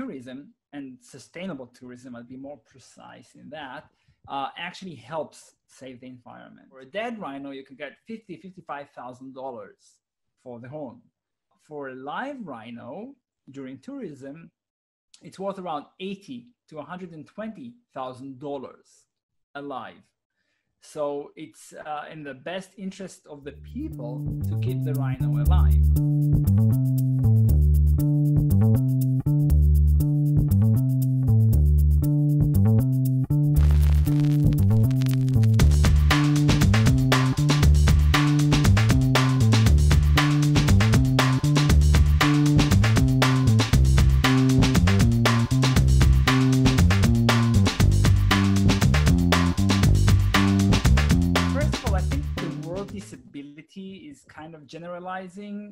tourism and sustainable tourism, I'll be more precise in that, uh, actually helps save the environment. For a dead rhino, you can get fifty, fifty-five thousand dollars for the horn. For a live rhino during tourism, it's worth around eighty to one hundred and twenty thousand dollars alive. So it's uh, in the best interest of the people to keep the rhino alive.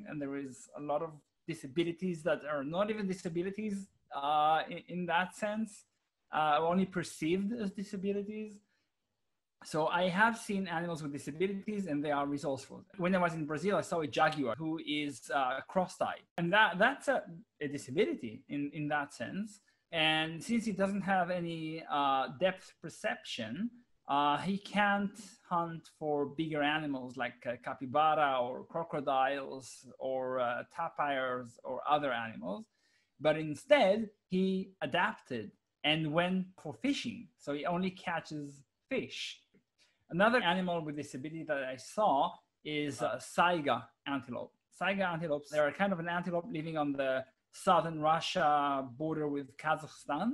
And there is a lot of disabilities that are not even disabilities uh, in, in that sense, uh, only perceived as disabilities. So I have seen animals with disabilities, and they are resourceful. When I was in Brazil, I saw a jaguar who is uh, cross-eyed, and that that's a, a disability in in that sense. And since he doesn't have any uh, depth perception, uh, he can't hunt for bigger animals like uh, capybara or crocodiles or uh, tapirs or other animals, but instead he adapted and went for fishing. So he only catches fish. Another animal with disability that I saw is uh, saiga antelope. Saiga antelopes, they're kind of an antelope living on the southern Russia border with Kazakhstan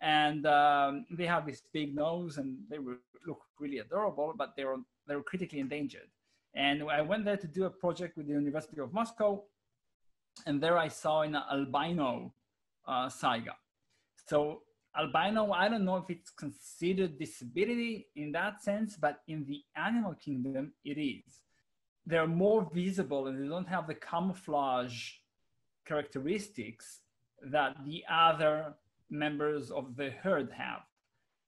and um, they have this big nose and they look really adorable, but they're they're critically endangered. And I went there to do a project with the University of Moscow, and there I saw an albino uh, saiga. So albino, I don't know if it's considered disability in that sense, but in the animal kingdom, it is. They're more visible and they don't have the camouflage characteristics that the other members of the herd have.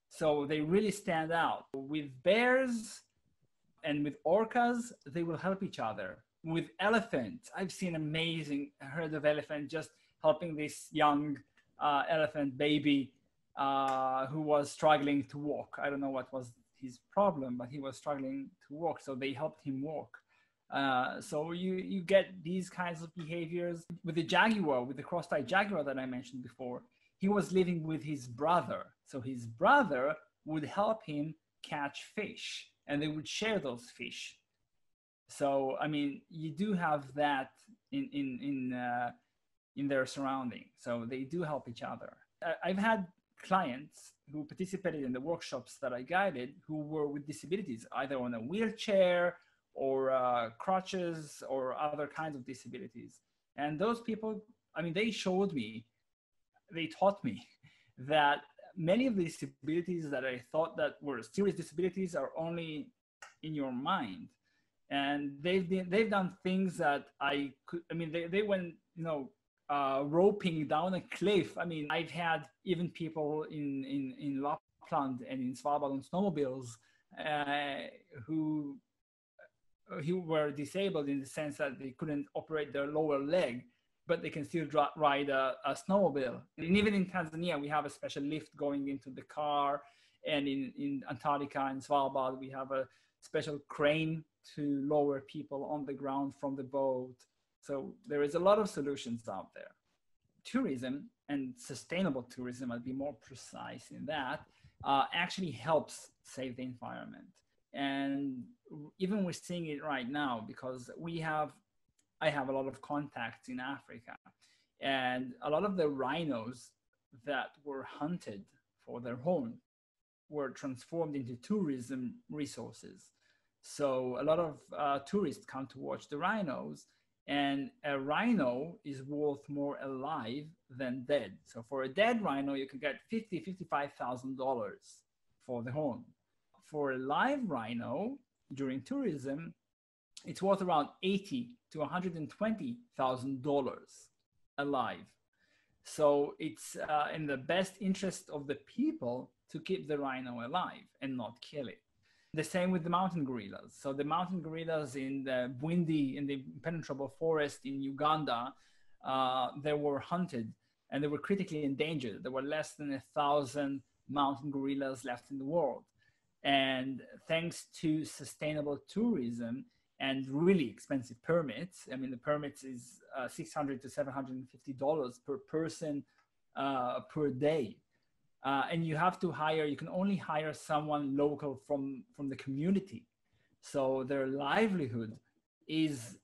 So they really stand out. With bears and with orcas, they will help each other. With elephants, I've seen amazing herd of elephant just helping this young uh, elephant baby uh, who was struggling to walk. I don't know what was his problem, but he was struggling to walk, so they helped him walk. Uh, so you you get these kinds of behaviors with the jaguar, with the cross-eyed jaguar that I mentioned before he was living with his brother. So his brother would help him catch fish and they would share those fish. So, I mean, you do have that in, in, in, uh, in their surrounding. So they do help each other. I've had clients who participated in the workshops that I guided who were with disabilities, either on a wheelchair or uh, crutches or other kinds of disabilities. And those people, I mean, they showed me they taught me that many of the disabilities that I thought that were serious disabilities are only in your mind. And they've been, they've done things that I could, I mean, they, they went, you know, uh, roping down a cliff. I mean, I've had even people in, in, in Lapland and in Svalbard on snowmobiles uh, who, who were disabled in the sense that they couldn't operate their lower leg but they can still dra- ride a, a, snowmobile. And even in Tanzania, we have a special lift going into the car. And in, in Antarctica and Svalbard, we have a special crane to lower people on the ground from the boat. So there is a lot of solutions out there. Tourism and sustainable tourism, I'll be more precise in that, uh, actually helps save the environment. And even we're seeing it right now because we have I have a lot of contacts in Africa. And a lot of the rhinos that were hunted for their horn were transformed into tourism resources. So a lot of uh, tourists come to watch the rhinos, and a rhino is worth more alive than dead. So for a dead rhino, you can get fifty, fifty-five thousand dollars for the horn. For a live rhino during tourism, it's worth around eighty to $120,000 alive. So it's uh, in the best interest of the people to keep the rhino alive and not kill it. The same with the mountain gorillas. So the mountain gorillas in the Bwindi, in the impenetrable forest in Uganda, uh, they were hunted and they were critically endangered. There were less than a thousand mountain gorillas left in the world. And thanks to sustainable tourism and really expensive permits, I mean, the permits is uh, 600 to 750 dollars per person uh, per day. Uh, and you have to hire, you can only hire someone local from, from the community. So their livelihood is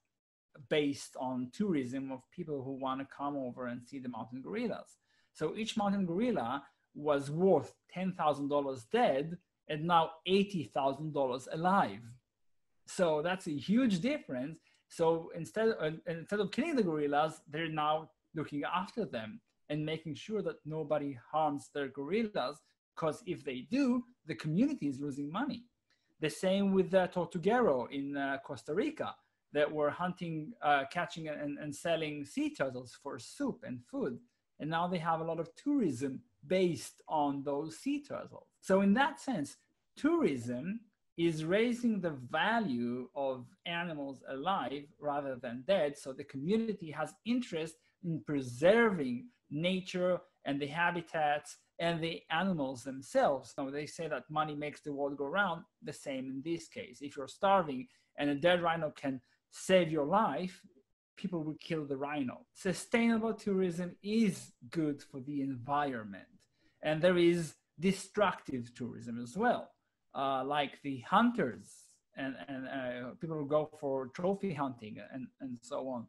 based on tourism of people who want to come over and see the mountain gorillas. So each mountain gorilla was worth $10,000 dead and now $80,000 alive. So that's a huge difference. So instead, uh, instead of killing the gorillas, they're now looking after them and making sure that nobody harms their gorillas. Because if they do, the community is losing money. The same with the Tortuguero in uh, Costa Rica that were hunting, uh, catching, and, and selling sea turtles for soup and food. And now they have a lot of tourism based on those sea turtles. So, in that sense, tourism is raising the value of animals alive rather than dead. So, the community has interest in preserving nature and the habitats and the animals themselves. So they say that money makes the world go round. The same in this case. If you're starving and a dead rhino can save your life, people will kill the rhino. Sustainable tourism is good for the environment. And there is destructive tourism as well, uh, like the hunters and, and uh, people who go for trophy hunting and, and so on.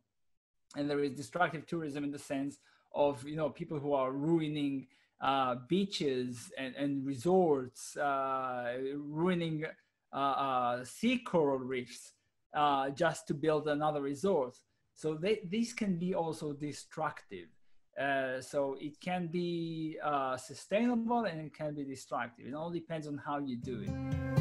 And there is destructive tourism in the sense of, you know, people who are ruining uh, beaches and, and resorts, uh, ruining uh, sea coral reefs just to build another resort. So they, these can be also destructive. Uh, so it can be uh, sustainable and it can be destructive. It all depends on how you do it.